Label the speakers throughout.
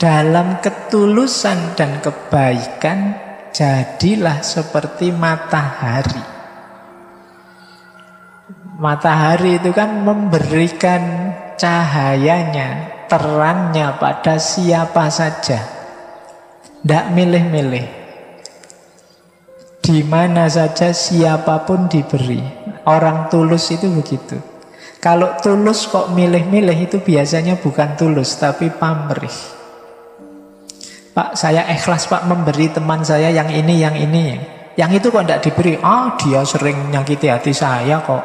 Speaker 1: dalam ketulusan dan kebaikan jadilah seperti matahari. Matahari itu kan memberikan cahayanya, terangnya pada siapa saja. Tidak milih-milih. Di mana saja siapa pun diberi. Orang tulus itu begitu. Kalau tulus kok milih-milih itu biasanya bukan tulus tapi pamrih. Pak saya ikhlas Pak memberi teman saya yang ini, yang ini. Yang itu kok tidak diberi? Ah dia sering nyakiti hati saya kok.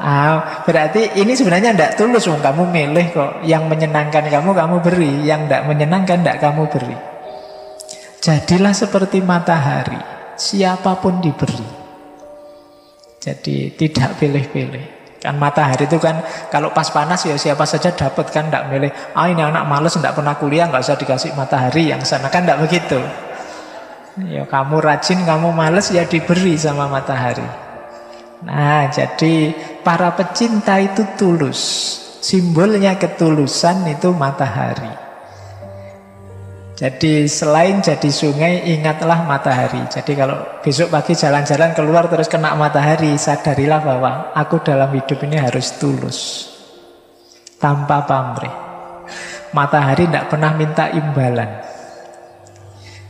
Speaker 1: Ah, Berarti ini sebenarnya tidak tulus Kamu milih kok. Yang menyenangkan kamu, kamu beri. Yang tidak menyenangkan, tidak kamu beri. Jadilah seperti matahari. Siapa pun diberi. Jadi tidak pilih-pilih Kan matahari itu kan kalau pas panas ya siapa saja dapat kan tidak milih. Ah ini anak males tidak pernah kuliah nggak usah dikasih matahari yang sana kan tidak begitu. Ya kamu rajin kamu males ya diberi sama matahari. Nah jadi para pecinta itu tulus. Simbolnya ketulusan itu matahari. Jadi selain jadi sungai, ingatlah matahari. Jadi kalau besok pagi jalan-jalan keluar terus kena matahari, sadarilah bahwa aku dalam hidup ini harus tulus. Tanpa pamrih. Matahari tidak pernah minta imbalan.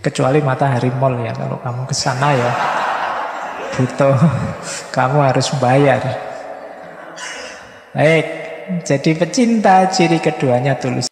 Speaker 1: Kecuali matahari mall ya, kalau kamu ke sana ya butuh, kamu harus bayar. Baik, jadi pecinta ciri keduanya tulus.